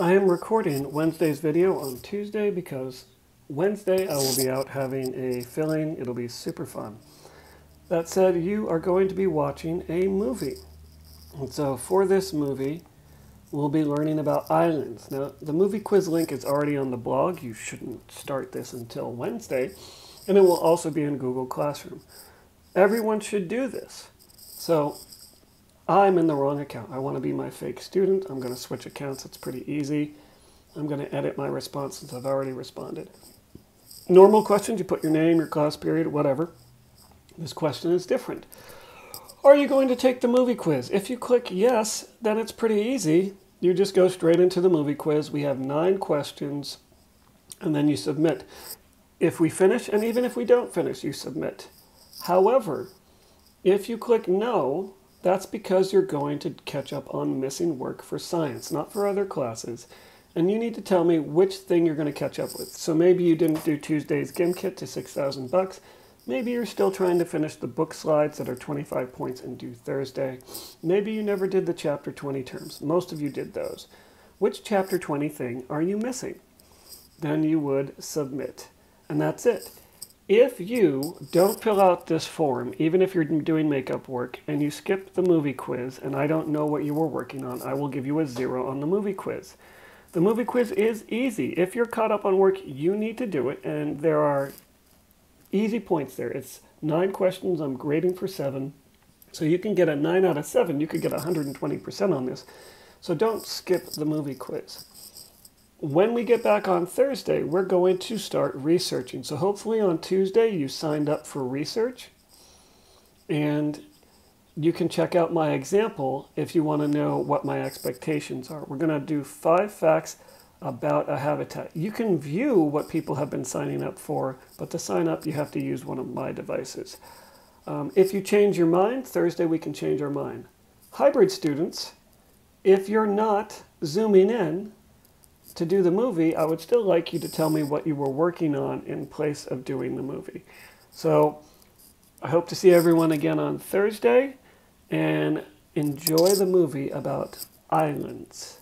I am recording Wednesday's video on Tuesday because Wednesday I will be out having a filling. It'll be super fun. That said, you are going to be watching a movie. And so for this movie, we'll be learning about islands. Now, the movie quiz link is already on the blog. You shouldn't start this until Wednesday. And it will also be in Google Classroom. Everyone should do this. So I'm in the wrong account. I want to be my fake student. I'm going to switch accounts. It's pretty easy. I'm going to edit my response since I've already responded. Normal questions, you put your name, your class period, whatever. This question is different. Are you going to take the movie quiz? If you click yes, then it's pretty easy. You just go straight into the movie quiz. We have nine questions, and then you submit. If we finish, and even if we don't finish, you submit. However, if you click no, that's because you're going to catch up on missing work for science, not for other classes. And you need to tell me which thing you're going to catch up with. So maybe you didn't do Tuesday's GimKit to 6,000 bucks. Maybe you're still trying to finish the book slides that are 25 points and due Thursday. Maybe you never did the chapter 20 terms. Most of you did those. Which chapter 20 thing are you missing? Then you would submit. And that's it. If you don't fill out this form, even if you're doing makeup work, and you skip the movie quiz, and I don't know what you were working on, I will give you a zero on the movie quiz. The movie quiz is easy. If you're caught up on work, you need to do it, and there are easy points there. It's nine questions. I'm grading for seven. So you can get a nine out of seven. You could get 120% on this. So don't skip the movie quiz when we get back on Thursday, we're going to start researching. So hopefully on Tuesday you signed up for research and you can check out my example if you want to know what my expectations are. We're going to do five facts about a habitat. You can view what people have been signing up for, but to sign up you have to use one of my devices. Um, if you change your mind, Thursday we can change our mind. Hybrid students, if you're not zooming in, to do the movie, I would still like you to tell me what you were working on in place of doing the movie. So I hope to see everyone again on Thursday and enjoy the movie about islands.